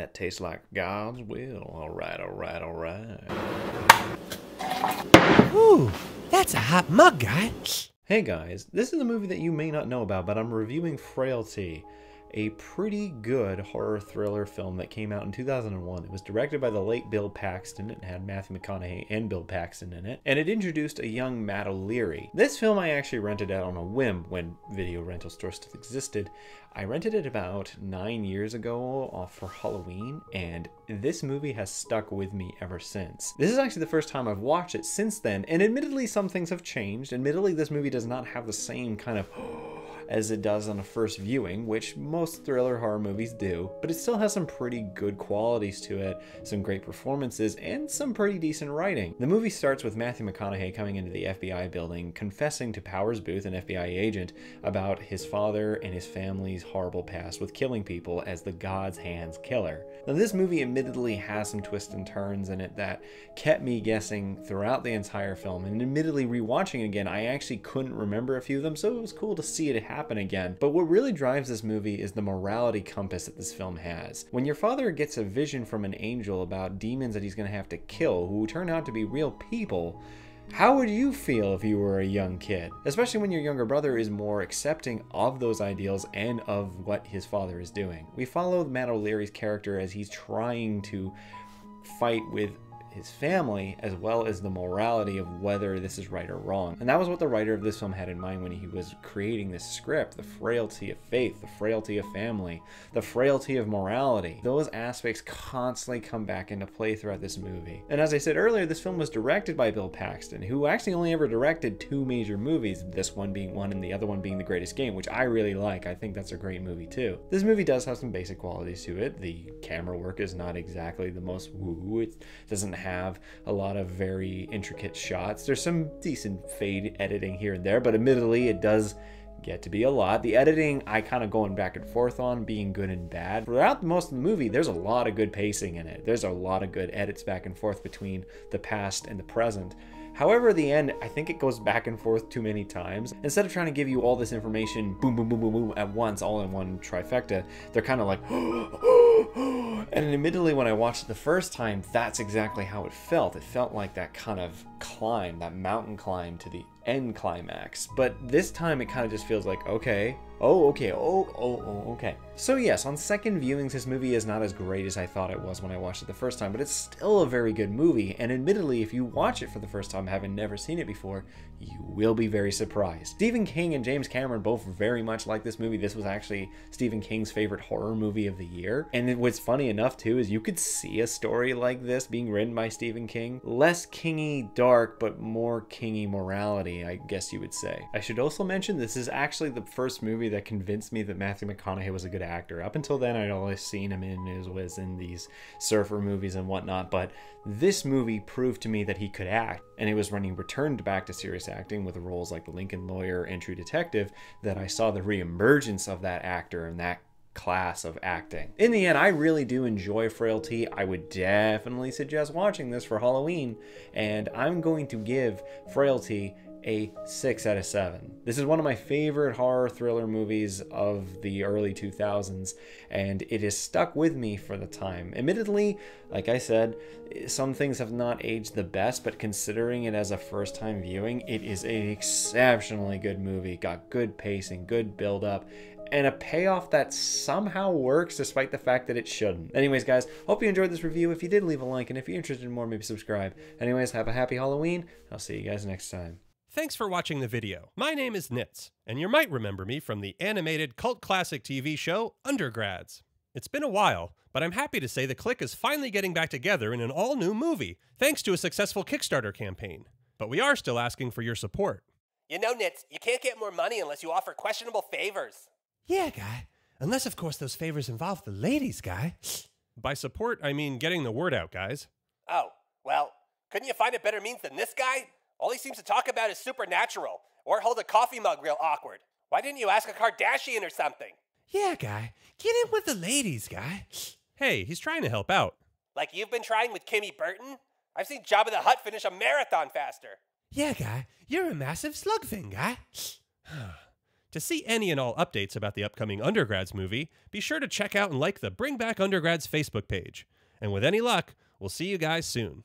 That tastes like God's will. All right, all right, all right. Ooh, that's a hot mug, guy. Hey guys, this is a movie that you may not know about, but I'm reviewing Frailty, a pretty good horror thriller film that came out in 2001. It was directed by the late Bill Paxton. It had Matthew McConaughey and Bill Paxton in it, and it introduced a young Matt O'Leary. This film I actually rented out on a whim when video rental stores still existed. I rented it about nine years ago uh, for Halloween, and this movie has stuck with me ever since. This is actually the first time I've watched it since then, and admittedly, some things have changed. Admittedly, this movie does not have the same kind of as it does on a first viewing, which most thriller horror movies do, but it still has some pretty good qualities to it, some great performances, and some pretty decent writing. The movie starts with Matthew McConaughey coming into the FBI building, confessing to Powers Boothe, an FBI agent, about his father and his family's horrible past with killing people as the God's Hands killer. Now, this movie admittedly has some twists and turns in it that kept me guessing throughout the entire film, and admittedly, rewatching it again, I actually couldn't remember a few of them, so it was cool to see it happen again. But what really drives this movie is the morality compass that this film has. When your father gets a vision from an angel about demons that he's going to have to kill, who turn out to be real people, how would you feel if you were a young kid? Especially when your younger brother is more accepting of those ideals and of what his father is doing. We follow Matt O'Leary's character as he's trying to fight with his family as well as the morality of whether this is right or wrong. And that was what the writer of this film had in mind when he was creating this script the frailty of faith, the frailty of family, the frailty of morality. Those aspects constantly come back into play throughout this movie. And as I said earlier, this film was directed by Bill Paxton, who actually only ever directed two major movies, this one being one and the other one being The Greatest Game, which I really like. I think that's a great movie too. This movie does have some basic qualities to it. The camera work is not exactly the most woo. It doesn't have a lot of very intricate shots. There's some decent fade editing here and there, but admittedly, it does get to be a lot. The editing, I kind of going back and forth on being good and bad. Throughout most of the movie, there's a lot of good pacing in it. There's a lot of good edits back and forth between the past and the present. However, the end, I think it goes back and forth too many times. Instead of trying to give you all this information, boom, boom, boom, boom, boom, at once, all in one trifecta, they're kind of like, and admittedly, when I watched it the first time, that's exactly how it felt. It felt like that kind of climb, that mountain climb to the end climax. But this time, it kind of just feels like, okay, oh, okay, oh, oh, oh, okay. So yes, on second viewings, this movie is not as great as I thought it was when I watched it the first time, but it's still a very good movie, and admittedly, if you watch it for the first time having never seen it before, you will be very surprised. Stephen King and James Cameron both very much like this movie. This was actually Stephen King's favorite horror movie of the year, and what's funny enough too is you could see a story like this being written by Stephen King. Less kingy dark, but more kingy morality, I guess you would say. I should also mention this is actually the first movie that convinced me that Matthew McConaughey was a good actor. Up until then, I'd always seen him in his was in these surfer movies and whatnot, but this movie proved to me that he could act, and it was when he returned back to serious acting with roles like The Lincoln Lawyer and True Detective that I saw the reemergence of that actor and that class of acting. In the end, I really do enjoy Frailty. I would definitely suggest watching this for Halloween, and I'm going to give Frailty a 6 out of 7. This is one of my favorite horror thriller movies of the early 2000s, and it has stuck with me for the time. Admittedly, like I said, some things have not aged the best, but considering it as a first time viewing, it is an exceptionally good movie. Got good pacing, good build up, and a payoff that somehow works despite the fact that it shouldn't. Anyways, guys, hope you enjoyed this review. If you did, leave a like, and if you're interested in more, maybe subscribe. Anyways, have a happy Halloween. I'll see you guys next time. Thanks for watching the video. My name is Nitz, and you might remember me from the animated cult classic TV show Undergrads. It's been a while, but I'm happy to say the Clique is finally getting back together in an all new movie, thanks to a successful Kickstarter campaign. But we are still asking for your support. You know, Nitz, you can't get more money unless you offer questionable favors. Yeah, guy. Unless, of course, those favors involve the ladies, guy. By support, I mean getting the word out, guys. Oh, well, couldn't you find a better means than this guy? All he seems to talk about is supernatural, or hold a coffee mug real awkward. Why didn't you ask a Kardashian or something? Yeah, guy. Get in with the ladies, guy. Hey, he's trying to help out. Like you've been trying with Kimmy Burton? I've seen Jabba the Hutt finish a marathon faster. Yeah, guy. You're a massive slug thing, guy. To see any and all updates about the upcoming Undergrads movie, be sure to check out and like the Bring Back Undergrads Facebook page. And with any luck, we'll see you guys soon.